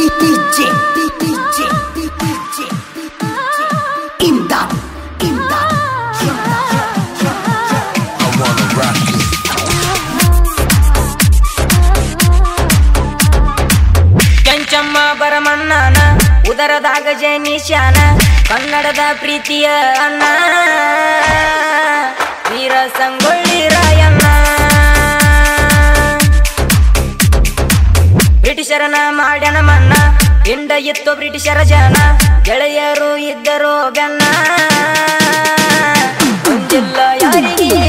DJ, DJ, DJ, Imdad, Imdad, I wanna rock you. Kenchamma ಬರಮಣ್ಣನ ಉದರದಾಗ ಜನಿಶಾನ ಕನ್ನಡದ ಪ್ರೀತಿಯ ಅಣ್ಣ ಹಿಂಡ ಇತ್ತು ಬ್ರಿಟಿಷರ ಜನ ಗೆಳೆಯರು ಇದ್ದರು ಒಂದಿಲ್ಲ ಯಾರಿಗೆ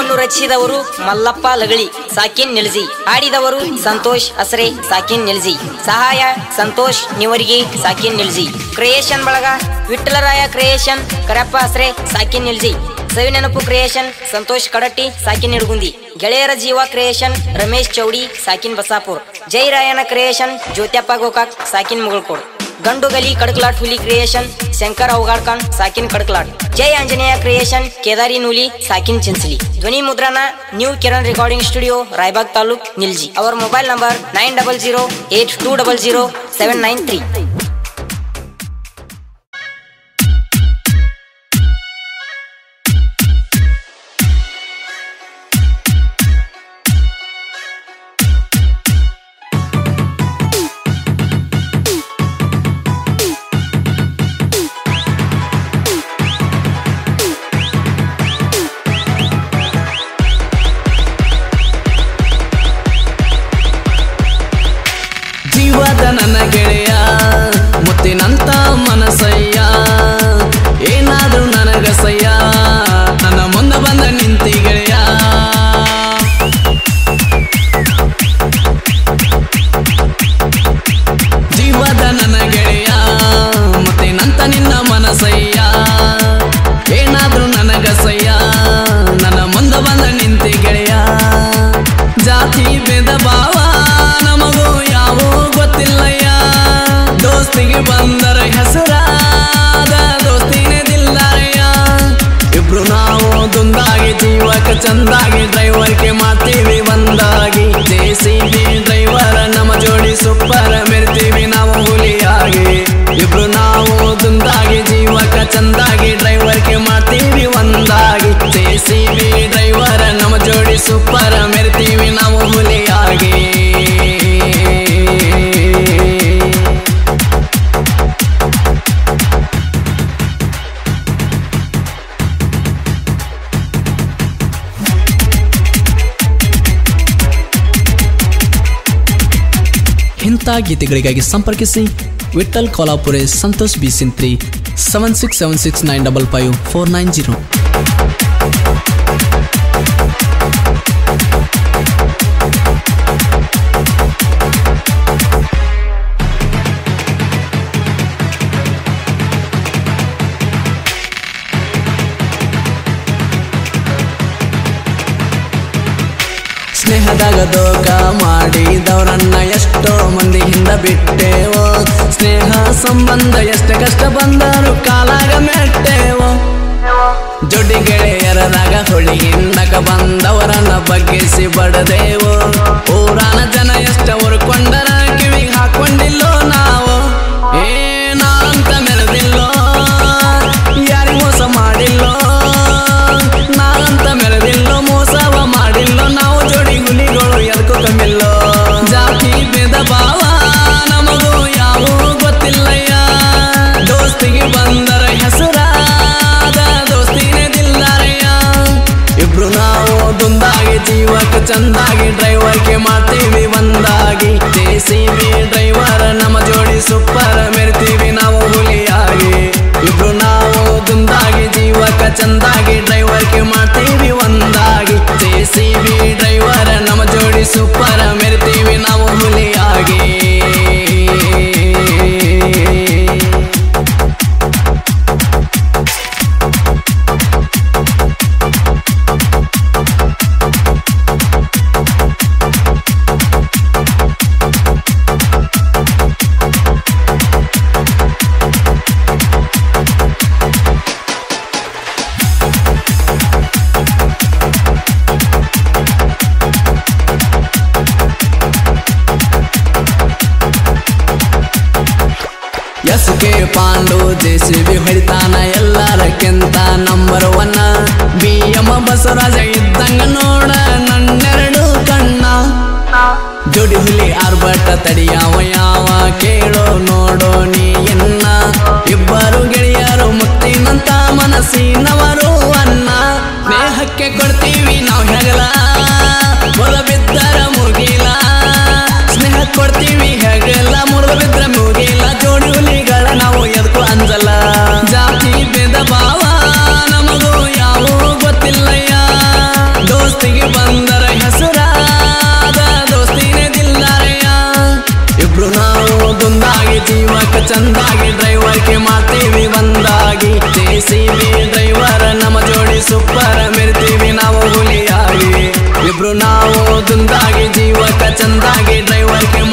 ಸಾಹಿತ್ಯವನ್ನು ರಚಿಸಿದವರು ಮಲ್ಲಪ್ಪ ಲಗಳಿ, ಸಾಕಿನ್ ನಿಲ್ಜಿ ಆಡಿದವರು ಸಂತೋಷ್ ಅಸರೆ ಸಾಕಿನ್ ನಿಲ್ಜಿ ಸಹಾಯ, ಸಂತೋಷ್ ನಿವರಿಗೆ, ಸಾಕಿನ್ ನಿಲ್ಜಿ ಕ್ರಿಯೇಷನ್ ಬಳಗ ವಿಠಲರಾಯ ಕ್ರಿಯೇಷನ್, ಕರಪ್ಪ ಅಸರೆ ಸಾಕಿನ್ ನಿಲ್ಜಿ ಸವಿನೆನಪು ಕ್ರಿಯೇಷನ್, ಸಂತೋಷ್ ಕಡಟ್ಟಿ, ಸಾಕಿನ್ ನಿಡ್ಗುಂದಿ. ಗೆಳೆಯರ ಜೀವ ಕ್ರಿಯೇಷನ್, ರಮೇಶ್ ಚೌಡಿ, ಸಾಕಿನ್ ಬಸಾಪುರ್. ಜೈರಾಯನ ಕ್ರಿಯೇಷನ್, ಜ್ಯೋತ್ಯಪ್ಪ ಗೋಕಾಕ್, ಸಾಕಿನ್ ಮುಗಳ್ಕೋಡ್. ಗಂಡು ಗಲಿ ಕಡಕ್ಲಾಟ್ ಹುಲಿ ಕ್ರಿಯೇಷನ್ ಶಂಕರ್ ಅವಗಾಡ್ಕನ್ ಸಾಕಿನ್ ಕಡಕ್ಲಾಟ್. ಜೈ ಆಂಜನೇಯ ಕ್ರಿಯೇಷನ್ ಕೇದಾರಿ ನೂಲಿ, ಸಾಕಿನ್ ಚಿನ್ಸಲಿ ಧ್ವನಿ ಮುದ್ರಣ, new Kiran recording studio Raybag taluk Nilji. ಅವರ mobile number nine double zero eight two double zero seven nine three ದುಂದಾಗಿ ಜೀವಕ ಚಂದಾಗಿ ದೈವಕ್ಕೆ ಮಾಡ್ತೀವಿ ಒಂದಾಗಿ ಜೆ ಸಿ ಬಿ ನಮ್ಮ ಜೋಡಿ ಸುಪ್ಪರ ಮೆರ್ತೀವಿ ನಾವು ಹುಲಿಯಾಗಿ. ನಿಮ್ಮಂಥ ಗೀತೆಗಳಿಗಾಗಿ ಸಂಪರ್ಕಿಸಿ Vithal Kolapure Santosh B Sintri seven six seven six nine double five four nine zero ಸ್ನೇಹದಾಗ ದೋಖ ಮಾಡಿದವರನ್ನ ಎಷ್ಟೋ ಮಂದಿ ಹಿಂದ ಬಿಟ್ಟೇವೋ. ಸ್ನೇಹ ಸಂಬಂಧ ಎಷ್ಟು ಕಷ್ಟ ಬಂದರು ಕಾಲಾಗ ಮೆಟ್ಟೇವೋ. ಜೋಡಿ ಗೆಳೆಯರದಾಗ ಹೊಳಿ ಹಿಂದಕ ಬಂದವರನ್ನ ಬಗ್ಗಿಸಿ ಬಡದೇವೋ. ಚಂದಾಗಿ ಡ್ರೈವರ್ಗೆ ಮಾಡ್ತೀವಿ ಒಂದಾಗಿ. ಜೆ ಸಿ ಬಿ ಡ್ರೈವರ್ ನಮ್ಮ ಜೋಡಿ ಸೂಪರ್ ಮೆರಿತೀವಿ ನಾವು ಹುಲಿಯಾಗಿ. ಇಬ್ರು ನಾವು ದುಂದಾಗಿ, ಜೀವಕ ಚಂದಾಗಿ ಡ್ರೈವರ್ಗೆ ಮಾಡ್ತೀವಿ ಒಂದಾಗಿ. ಜೆ ಸಿ ಬಿ ಡ್ರೈವರ್ ನಮ್ಮ ಜೋಡಿ ಸೂಪರ್ ಜೆ ಸಿ ಬಿ ಹೊಡಿತಾನ ಎಲ್ಲರಕ್ಕಿಂತ number one B M Basavaraja ಇದ್ದಂಗ ನೋಡ, ನನ್ನೆರಡು ಕಣ್ಣ. ಜೋಡಿ ಹುಲಿ ಆರ್ಭಟ ತಡಿಯಾವ ಯಾವ? ಕೇಳೋ, ನೋಡೋ ನೀ ಎನ್ನ. ಇಬ್ಬರು ಗೆಳೆಯರು ಮುತ್ತಿನಂತ ಮನಸ್ಸಿನವರು ಅನ್ನ. ಸ್ನೇಹಕ್ಕೆ ಕೊಡ್ತೀವಿ ನಾವು ಹೆಗಲ. ಮೊಲ ಬಿದ್ದರ ಮುಗಿಲ ಸ್ನೇಹ ಕೊಡ್ತೀವಿ ಹೆಗಲ. ಮುರಿದ ಬಿದ್ರ ಮುಗಿಲ ಜೋಡಿ ಚಂದಾಗಿ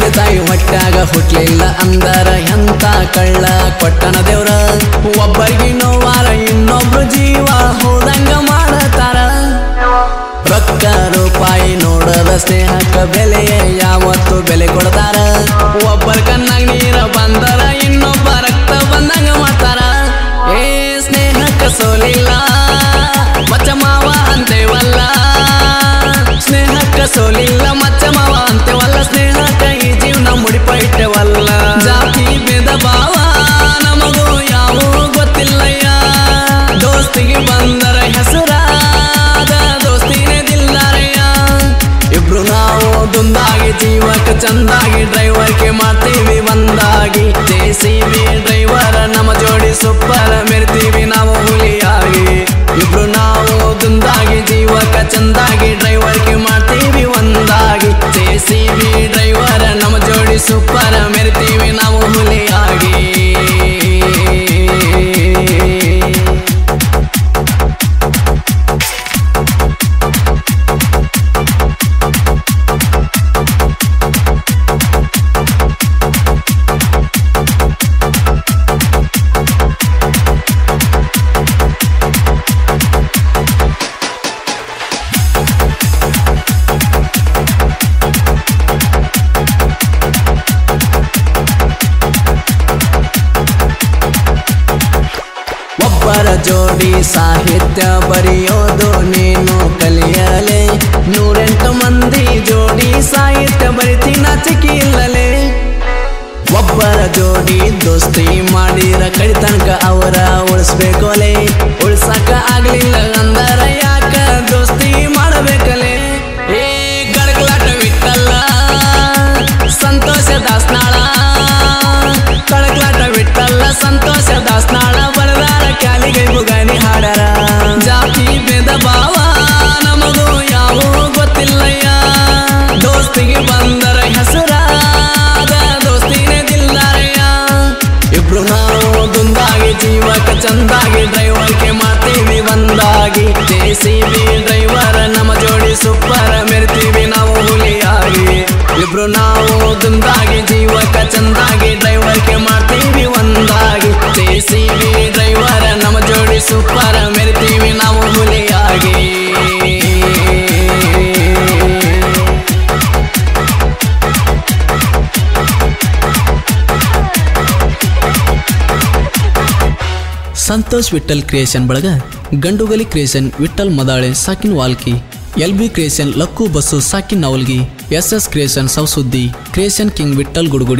ಒಂದೇ ತಾಯಿ ಹೊಟ್ಟಾಗ ಹುಟ್ಲಿಲ್ಲ ಅಂದರ ಎಂತ ಕಳ್ಳ ಕೊಟ್ಟನ ದೇವ್ರ? ಒಬ್ಬರಿಗೆ ನೋವಾರ, ಇನ್ನೊಬ್ರು ಜೀವ ಹೋದಂಗ ಮಾಡತಾರ. ರೊಕ್ಕ ರೂಪಾಯಿ ನೋಡದ ಸ್ನೇಹಕ್ಕ ಬೆಲೆ ಯಾವತ್ತು ಬೆಲೆ ಕೊಡ್ತಾರ? ಒಬ್ಬರ ಕಣ್ಣಾಗ ನೀರ ಬಂದರ, ಇನ್ನೊಬ್ಬ ರಕ್ತ ಬಂದಂಗ ಮಾಡ್ತಾರ. ಏ ಸ್ನೇಹಕ್ಕ ಸೋಲಿಲ್ಲ, ಮಚ್ಚ ಮಾವ ಅಂತೇವಲ್ಲ. ಸ್ನೇಹಕ್ಕ ಸೋಲಿಲ್ಲ, ಮಚ್ಚ ಡ್ರೈವರ್ಗೆ ಮಾಡ್ತೀವಿ ಒಂದಾಗಿ ಜೆ ಸಿ ಬಿ ಡ್ರೈವರ್ ನಮ್ಮ ಜೋಡಿ ಸೂಪರ್ ಮೆರ್ತೀವಿ ನಾವು ಹುಲಿಯಾಗಿ. ಇಬ್ರು ನಾವು ದುಂದಾಗಿ, ಜೀವಕ ಚಂದಾಗಿ ಡ್ರೈವರ್ಗೆ ಮಾಡ್ತೀವಿ ಒಂದಾಗಿ. ಜೆ ಸಿ ಬಿ ಡ್ರೈವರ್ ನಮ್ಮ ಜೋಡಿ ಸೂಪರ್ ಮೆರ್ತೀವಿ ನಾವು ಸಾಹಿತ್ಯ ಬರೆಯೋದು ನೀನು ಕಲಿಯಲೆ. ನೂರೆಂಟು ಮಂದಿ ಜೋಡಿ ಸಾಹಿತ್ಯ ಬರಿತಿ ನಾಚಿಕೆ ಇಲ್ಲಲೇ. ಒಬ್ಬರ ಜೋಡಿ ದೋಸ್ತಿ ಮಾಡಿರ ಕಡಿತನಕ ಅವರ ಉಳಿಸ್ಬೇಕೋಲೆ. ಉಳ್ಸಕ ಆಗ್ಲಿಲ್ಲ ಅಂದರ ಜೀವಕ ಚಂದಾಗಿ ಡ್ರೈವರ್ಗೆ ಮಾಡ್ತೀವಿ ಒಂದಾಗಿ. ಜೆ ಬಿ ಡ್ರೈವರ್ ನಮ್ಮ ಜೋಡಿ ಸೂಪರ್ ಮೆರ್ತೀವಿ ನಾವು ಹುಲಿಯಾಗಿ. ಇಬ್ರು ನಾವು ದುಂದಾಗಿ ಜೀವಕ ಚಂದಾಗಿ ಡ್ರೈವರ್ಗೆ ಮಾಡ್ತೀವಿ ಒಂದಾಗಿ. ಜೆ ಬಿ ಡ್ರೈವರ್ ನಮ್ಮ ಜೋಡಿ ಸೂಪರ್ ಮೆರ್ತೀವಿ ನಾವು ಹುಲಿಯಾಗಿ. ಸಂತೋಷ್ ವಿಠಲ್ ಕ್ರಿಯೇಷನ್ ಬಳಗ, ಗಂಡುಗಲಿ creation Vithal Madale, ಸಾಕಿನ್ Walki, L B creation Lakku Bassu, ಸಾಕಿನ್ Navalgi, S S creation Sausuddi, creation king Vithal Gudugudi.